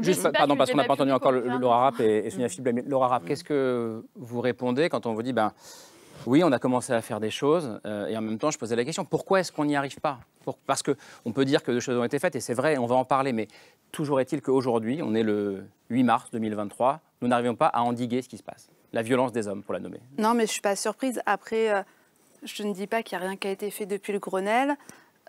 Juste, pardon, parce qu'on n'a pas entendu encore Laura Rapp et, Sonia Fiblé. Laura Rapp, qu'est-ce que vous répondez quand on vous dit, ben, oui, on a commencé à faire des choses, euh, et en même temps, je posais la question, pourquoi est-ce qu'on n'y arrive pas? Parce qu'on peut dire que des choses ont été faites, et c'est vrai, on va en parler, mais toujours est-il qu'aujourd'hui, on est le 8 mars 2023, nous n'arrivons pas à endiguer ce qui se passe. La violence des hommes, pour la nommer. Non, mais je ne suis pas surprise. Après, euh, je ne dis pas qu'il n'y a rien qui a été fait depuis le Grenelle.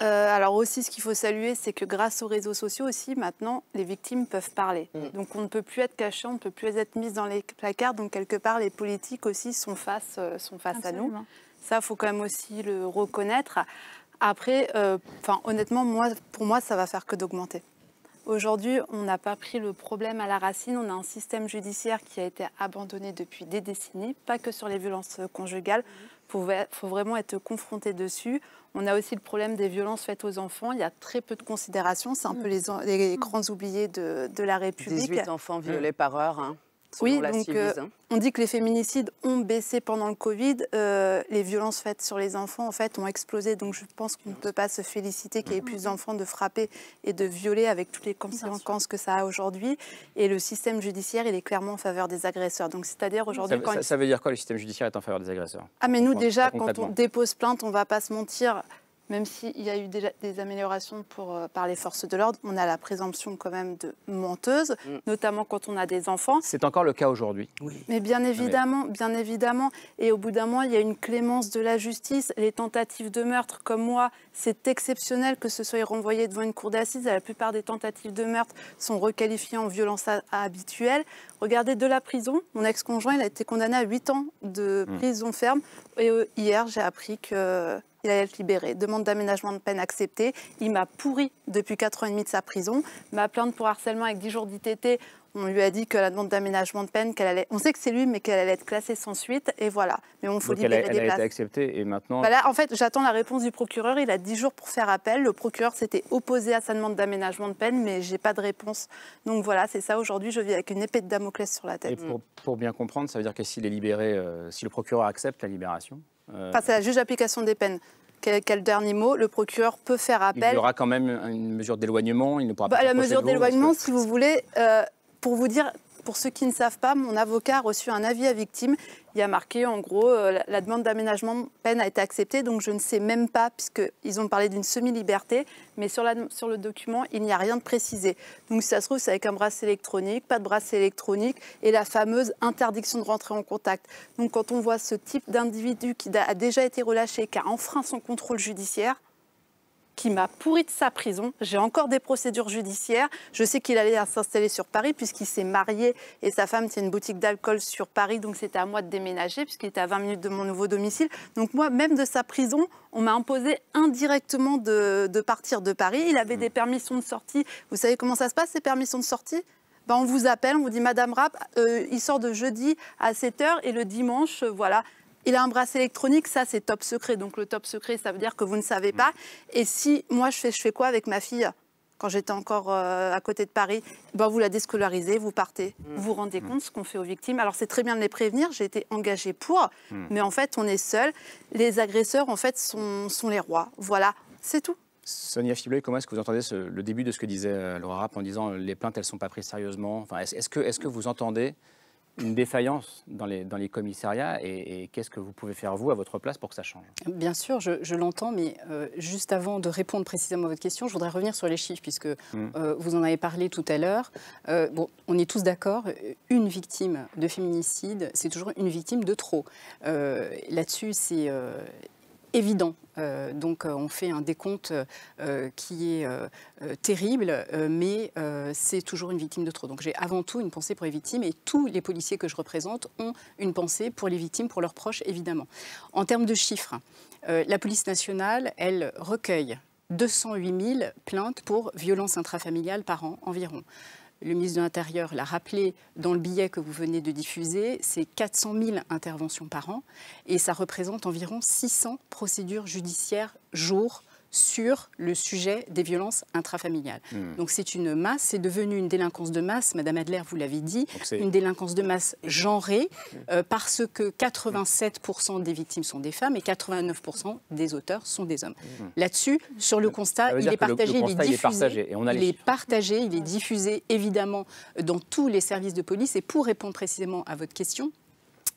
Euh, alors aussi, ce qu'il faut saluer, c'est que grâce aux réseaux sociaux aussi, maintenant, les victimes peuvent parler. Mm. Donc on ne peut plus être caché, on ne peut plus être mis dans les placards. Donc quelque part, les politiques aussi sont face, euh, sont face à nous. Ça, il faut quand même aussi le reconnaître. Après, euh, honnêtement, moi, pour moi, ça va faire que d'augmenter. Aujourd'hui, on n'a pas pris le problème à la racine. On a un système judiciaire qui a été abandonné depuis des décennies, pas que sur les violences conjugales. Il faut, vraiment être confronté dessus. On a aussi le problème des violences faites aux enfants. Il y a très peu de considération. C'est un peu les, les grands oubliés de, de, la République. 18 enfants violés par heure. Hein oui, donc euh, on dit que les féminicides ont baissé pendant le Covid. Euh, les violences faites sur les enfants, en fait, ont explosé. Donc je pense qu'on ne peut pas se féliciter qu'il y ait plus d'enfants de frapper et de violer avec toutes les conséquences que ça a aujourd'hui. Et le système judiciaire, il est clairement en faveur des agresseurs. Donc c'est-à-dire aujourd'hui, ça, ça, veut dire quoi le système judiciaire est en faveur des agresseurs? Ah mais nous déjà, quand on dépose plainte, on va pas se mentir même s'il y a eu des améliorations pour, euh, par les forces de l'ordre, on a la présomption quand même de menteuse, mm. notamment quand on a des enfants. C'est encore le cas aujourd'hui. Oui. Mais bien évidemment, bien évidemment. Et au bout d'un mois, il y a une clémence de la justice. Les tentatives de meurtre, comme moi, c'est exceptionnel que ce soit renvoyé devant une cour d'assises. La plupart des tentatives de meurtre sont requalifiées en violence habituelle. Regardez de la prison. Mon ex-conjoint, il a été condamné à 8 ans de mm. prison ferme. Et euh, hier, j'ai appris que il allait être libéré. Demande d'aménagement de peine acceptée. Il m'a pourri depuis 4 ans et demi de sa prison. Ma plainte pour harcèlement avec 10 jours d'ITT, on lui a dit que la demande d'aménagement de peine, qu'elle allait, on sait que c'est lui, mais qu'elle allait être classée sans suite, et voilà. Mais on faut Donc libérer elle a, elle a été acceptée, et maintenant. Voilà, en fait, j'attends la réponse du procureur. Il a 10 jours pour faire appel. Le procureur s'était opposé à sa demande d'aménagement de peine, mais j'ai pas de réponse. Donc voilà, c'est ça. Aujourd'hui, je vis avec une épée de Damoclès sur la tête. Et pour, bien comprendre, ça veut dire que s'il est libéré, euh, si le procureur accepte la libération, euh, c'est la juge d'application des peines. Quel, dernier mot Le procureur peut faire appel. Il y aura quand même une mesure d'éloignement. Il ne pourra bah, pas. La mesure d'éloignement, si vous voulez, euh, pour vous dire, pour ceux qui ne savent pas, mon avocat a reçu un avis à victime. Il y a marqué, en gros, euh, la, demande d'aménagement peine a été acceptée, donc je ne sais même pas, puisqu'ils ont parlé d'une semi-liberté, mais sur, sur, le document, il n'y a rien de précisé. Donc si ça se trouve, c'est avec un bracelet électronique, pas de bracelet électronique, et la fameuse interdiction de rentrer en contact. Donc quand on voit ce type d'individu qui a déjà été relâché, qui a enfreint son contrôle judiciaire, qui m'a pourri de sa prison. J'ai encore des procédures judiciaires. Je sais qu'il allait s'installer sur Paris puisqu'il s'est marié et sa femme tient une boutique d'alcool sur Paris. Donc c'était à moi de déménager puisqu'il était à 20 minutes de mon nouveau domicile. Donc moi, même de sa prison, on m'a imposé indirectement de, partir de Paris. Il avait mmh. des permissions de sortie. Vous savez comment ça se passe, ces permissions de sortie? Ben, on vous appelle, on vous dit Madame Rapp, euh, il sort de jeudi à 7h et le dimanche, euh, voilà, il a un bracelet électronique, ça c'est top secret. Donc le top secret, ça veut dire que vous ne savez pas. Et si moi je fais, je fais quoi avec ma fille quand j'étais encore euh, à côté de Paris, ben, vous la déscolarisez, vous partez. Vous vous rendez compte ce qu'on fait aux victimes? Alors c'est très bien de les prévenir, j'ai été engagée pour, mais en fait on est seul. Les agresseurs en fait sont, sont les rois. Voilà, c'est tout. Sonia Fiblet, comment est-ce que vous entendez le début de ce que disait euh, Laura Rapp en disant les plaintes elles ne sont pas prises sérieusement? Enfin, Est-ce que, est que vous entendez une défaillance dans les, dans les commissariats et, qu'est-ce que vous pouvez faire, vous, à votre place, pour que ça change? Bien sûr, je, l'entends, mais euh, juste avant de répondre précisément à votre question, je voudrais revenir sur les chiffres, puisque mmh. euh, vous en avez parlé tout à l'heure. Euh, bon, on est tous d'accord, une victime de féminicide, c'est toujours une victime de trop. Là-dessus, c'est évident. Euh, donc euh, on fait un décompte euh, qui est terrible, mais c'est toujours une victime de trop. Donc j'ai avant tout une pensée pour les victimes et tous les policiers que je représente ont une pensée pour les victimes, pour leurs proches évidemment. En termes de chiffres, la police nationale, elle recueille 208 000 plaintes pour violences intrafamiliales par an environ le ministre de l'Intérieur l'a rappelé dans le billet que vous venez de diffuser, c'est 400 000 interventions par an et ça représente environ 600 procédures judiciaires jour sur le sujet des violences intrafamiliales. Hmm. Donc c'est une masse, c'est devenu une délinquance de masse, Madame Adler, vous l'avez dit, une délinquance de masse genrée, euh, parce que 87% des victimes sont des femmes et 89% des auteurs sont des hommes. Hmm. Là-dessus, sur le constat, il est, partagé, il est diffusé, il est partagé, il est diffusé évidemment dans tous les services de police. Et pour répondre précisément à votre question,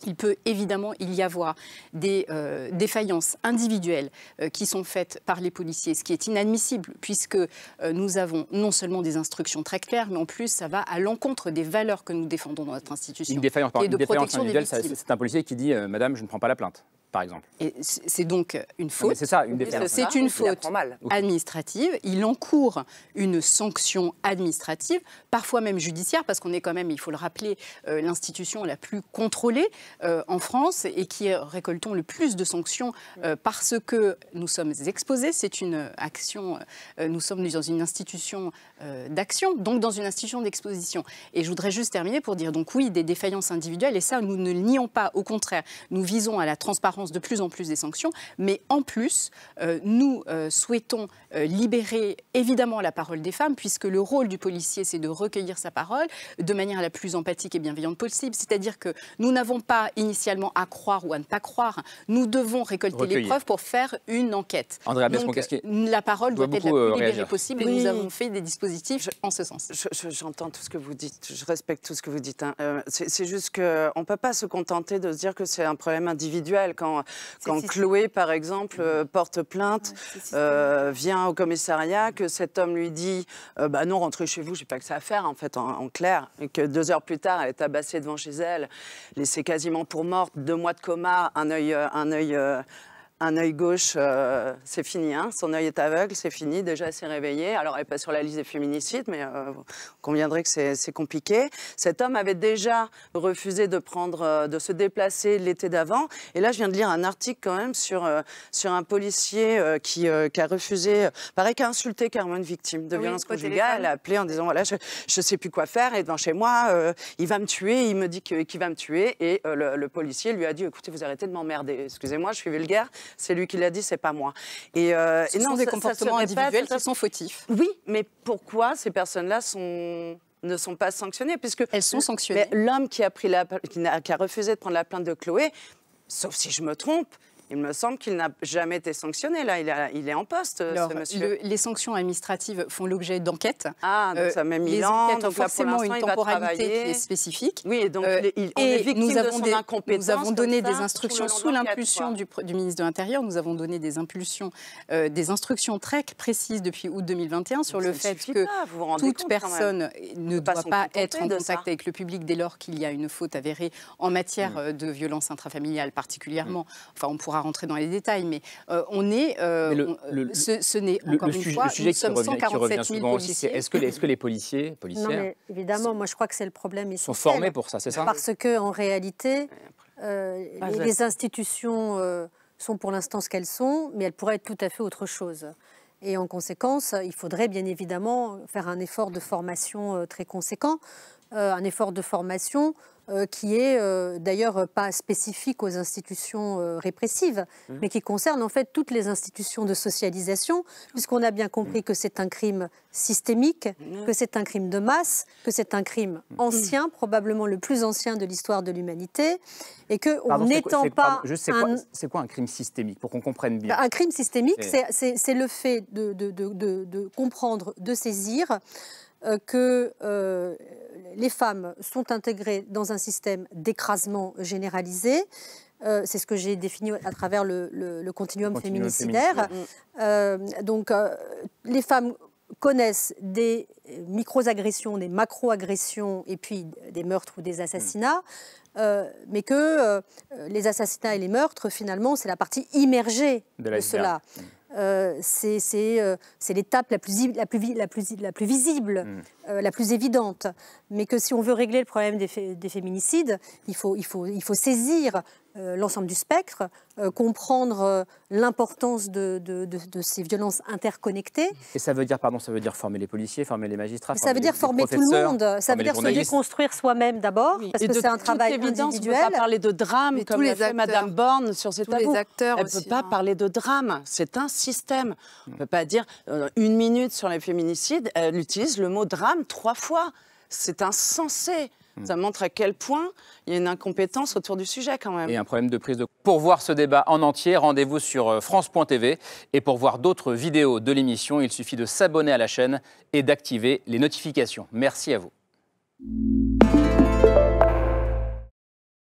il peut évidemment y avoir des euh, défaillances individuelles euh, qui sont faites par les policiers, ce qui est inadmissible puisque euh, nous avons non seulement des instructions très claires, mais en plus ça va à l'encontre des valeurs que nous défendons dans notre institution. Une défaillance, une défaillance individuelle, c'est un policier qui dit Madame, je ne prends pas la plainte par exemple. c'est donc une faute. C'est ça, une C'est une faute administrative. Il encourt une sanction administrative, parfois même judiciaire, parce qu'on est quand même, il faut le rappeler, euh, l'institution la plus contrôlée euh, en France et qui récoltons le plus de sanctions euh, parce que nous sommes exposés. C'est une action, nous sommes dans une institution d'action, donc dans une institution d'exposition. Et je voudrais juste terminer pour dire, donc oui, des défaillances individuelles, et ça, nous ne le nions pas. Au contraire, nous visons à la transparence de plus en plus des sanctions, mais en plus, euh, nous euh, souhaitons euh, libérer évidemment la parole des femmes, puisque le rôle du policier, c'est de recueillir sa parole de manière la plus empathique et bienveillante possible. C'est-à-dire que nous n'avons pas initialement à croire ou à ne pas croire, nous devons récolter les preuves pour faire une enquête. Andrea Donc, la parole doit être la plus libérée possible et nous avons fait des dispositifs en ce sens. J'entends tout ce que vous dites, je respecte tout ce que vous dites. Hein. c'est juste qu'on ne peut pas se contenter de se dire que c'est un problème individuel. Quand quand, Chloé, par exemple, euh, porte plainte, euh, vient au commissariat, que cet homme lui dit euh, bah non, rentrez chez vous, j'ai pas que ça à faire, en fait, en, clair, et que deux heures plus tard, elle est tabassée devant chez elle, laissée quasiment pour morte, deux mois de coma, un œil, un œil un œil gauche, euh, c'est fini. Hein. Son œil est aveugle, c'est fini. Déjà, elle s'est réveillée. Alors, elle n'est pas sur la liste des féminicides, mais euh, vous conviendrez que c'est compliqué. Cet homme avait déjà refusé de, prendre, euh, de se déplacer l'été d'avant. Et là, je viens de lire un article quand même sur, sur un policier qui, qui, a refusé, pareil, qui a insulté carrément une victime de violence conjugale. Elle a appelé en disant voilà, je ne sais plus quoi faire. Et devant chez moi, il va me tuer. Il me dit qu'il va me tuer. Et le, le policier lui a dit écoutez, vous arrêtez de m'emmerder. Excusez-moi, je suis vulgaire c'est lui qui l'a dit, c'est pas moi. Et, euh, Ce sont des comportements individuels qui sont fautifs. Oui, mais pourquoi ces personnes-là sont ne sont pas sanctionnées? Puisque elles sont sanctionnées. L'homme qui a pris la, qui a refusé de prendre la plainte de Chloé, sauf si je me trompe, il me semble qu'il n'a jamais été sanctionné. Là, il, est en poste, ce monsieur. les sanctions administratives font l'objet d'enquêtes. Ah, donc ça met mille les ans. Ont forcément une temporalité qui est spécifique. Oui, et donc euh, on est victime nous avons de son des, incompétence. Nous avons donné des instructions sous l'impulsion du, ministre de l'Intérieur. Nous avons donné des impulsions, euh, des instructions très précises depuis août 2021 sur le fait que toute personne ne doit pas être en contact avec le public dès lors qu'il y a une faute avérée en matière mm. euh, de violence intrafamiliale particulièrement. Enfin, on pourra rentrer dans les détails, mais euh, on est. Euh, ce, n'est encore une fois, le sujet nous sommes 147 000 policiers. Est-ce que, est que, les policiers, policières, non, mais évidemment, moi je crois que c'est le problème Sont formés pour ça, c'est ça? Parce que en réalité, euh, les, institutions sont pour l'instant ce qu'elles sont, mais elles pourraient être tout à fait autre chose. Et en conséquence, il faudrait bien évidemment faire un effort de formation très conséquent, un effort de formation euh, qui est euh, d'ailleurs pas spécifique aux institutions euh, répressives, mmh. mais qui concerne en fait toutes les institutions de socialisation, puisqu'on a bien compris mmh. que c'est un crime systémique, mmh. que c'est un crime de masse, que c'est un crime ancien, probablement le plus ancien de l'histoire de l'humanité, et que n'étant pas... C'est quoi, un crime systémique, pour qu'on comprenne bien? Un crime systémique, c'est le fait de, de, de, de comprendre, de saisir euh, que euh, les femmes sont intégrées dans un système d'écrasement généralisé. Euh, c'est ce que j'ai défini à travers le, continuum, féminicidaire. donc, les femmes connaissent des micro-agressions, des macro-agressions et puis des meurtres ou des assassinats, mais que les assassinats et les meurtres, finalement, c'est la partie immergée de, cela. Euh, euh, c'est l'étape la plus, la, plus, la, plus, la plus visible, mm. euh, la plus évidente. Mais que si on veut régler le problème des, des féminicides, il faut, il, faut, il faut saisir euh, l'ensemble du spectre, euh, comprendre euh, l'importance de, de, ces violences interconnectées. Et ça veut dire, pardon, ça veut dire former les policiers, former les magistrats. Ça veut dire former tout le monde. Ça veut dire se déconstruire soi-même d'abord, parce que c'est un travail individuel. On ne peut pas parler de drame comme l'a fait Madame Borne sur cet tabou. Elle ne peut pas hein. parler de drame. C'est un système. On ne peut pas dire une minute sur les féminicides. Elle utilise le mot drame trois fois. C'est insensé. Hmm. Ça montre à quel point il y a une incompétence autour du sujet quand même. Et un problème de prise de... Pour voir ce débat en entier, rendez-vous sur euh, France.tv. Et pour voir d'autres vidéos de l'émission, il suffit de s'abonner à la chaîne et d'activer les notifications. Merci à vous.